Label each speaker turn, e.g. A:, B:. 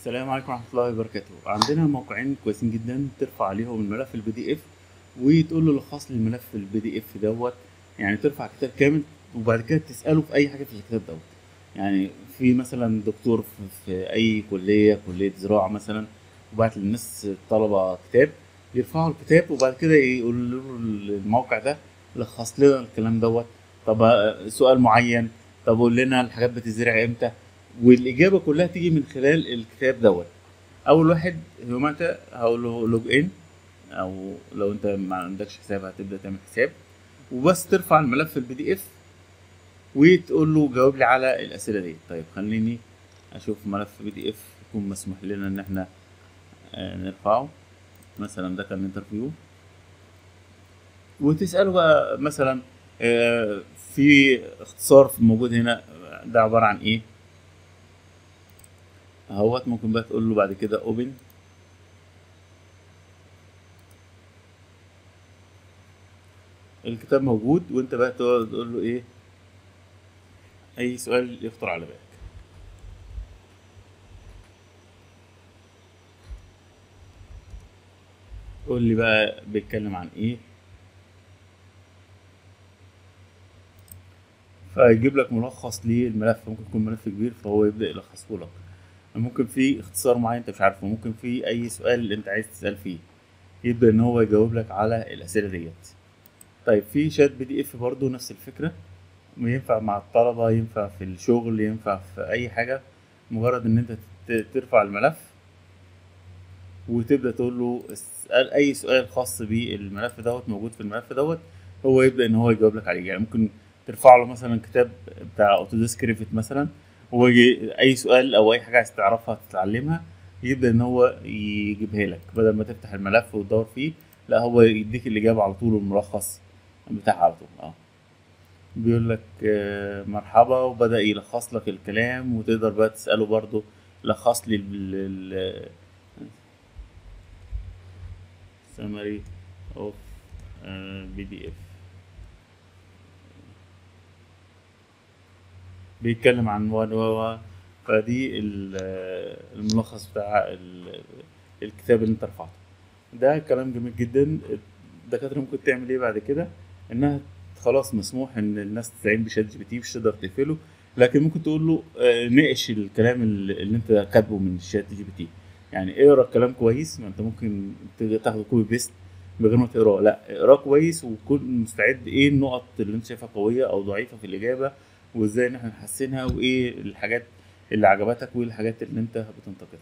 A: السلام عليكم ورحمة الله وبركاته. عندنا موقعين كويسين جدا ترفع عليهم الملف ال PDF وتقول له لخص لي الملف ال PDF دوت. يعني ترفع كتاب كامل وبعد كده تسأله في أي حاجة في الكتاب دوت. يعني في مثلا دكتور في, أي كلية كلية زراعة مثلا وبعت للناس طلبة كتاب يرفعوا الكتاب وبعد كده يقول له الموقع ده لخص لنا الكلام دوت. طب سؤال معين طب قول لنا الحاجات بتزرع إمتى؟ والإجابة كلها تيجي من خلال الكتاب دوت. أول واحد Humata هقول له login أو لو أنت ما عندكش حساب هتبدأ تعمل حساب. وبس ترفع الملف ال PDF وتقول له جاوب لي على الأسئلة دي. طيب خليني أشوف ملف PDF يكون مسموح لنا إن إحنا آه، نرفعه. مثلا ده كان interview وتسأله بقى مثلا آه، في اختصار موجود هنا ده عبارة عن إيه؟ اهوت ممكن بقى تقول له بعد كده اوبن الكتاب موجود وانت بقى تقعد تقول له إيه؟ أي سؤال يخطر على بالك. قول لي بقى بيتكلم عن إيه؟ فيجيب لك ملخص للملف ممكن يكون ملف كبير فهو يبدأ يلخصه لك. ممكن في اختصار معين انت مش عارفه ممكن في أي سؤال انت عايز تسأل فيه يبدأ إن هو يجاوب لك على الأسئلة ديت. طيب في شات بي دي اف برضو نفس الفكرة ينفع مع الطلبة ينفع في الشغل ينفع في أي حاجة مجرد إن أنت ت- ترفع الملف وتبدأ تقول له اسأل أي سؤال خاص بالملف دوت موجود في الملف دوت هو يبدأ إن هو يجاوب لك عليه. يعني ممكن ترفع له مثلا كتاب بتاع Autodesk Revit مثلا هو أي سؤال أو أي حاجة عايز تعرفها تتعلمها يبدأ إن هو يجيبها لك. بدل ما تفتح الملف وتدور فيه لا هو يديك الإجابة على طول الملخص بتاعها على طول. آه. بيقول لك آه، مرحبا وبدأ يلخص لك الكلام وتقدر بقى تسأله برضو لخص لي ال summary of PDF بيتكلم عن و و و فدي ال- الملخص بتاع ال- الكتاب اللي انت رفعته. ده كلام جميل جدا. الدكاترة ممكن تعمل إيه بعد كده؟ إنها خلاص مسموح إن الناس تستعين ب ChatGPT مش تقدر تقفله لكن ممكن تقول له آه، ناقش الكلام اللي انت كاتبه من ال ChatGPT. يعني اقرأ الكلام كويس ما انت ممكن تاخده copy paste من غير ما تقراه. لا اقراه كويس وكن مستعد إيه النقط اللي انت شايفها قوية أو ضعيفة في الإجابة وازاي ان إحنا نحسنها وايه الحاجات اللي عجبتك وايه الحاجات اللي انت بتنتقدها.